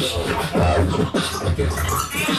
Thank you.